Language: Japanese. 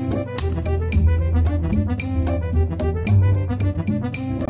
フフフフフ。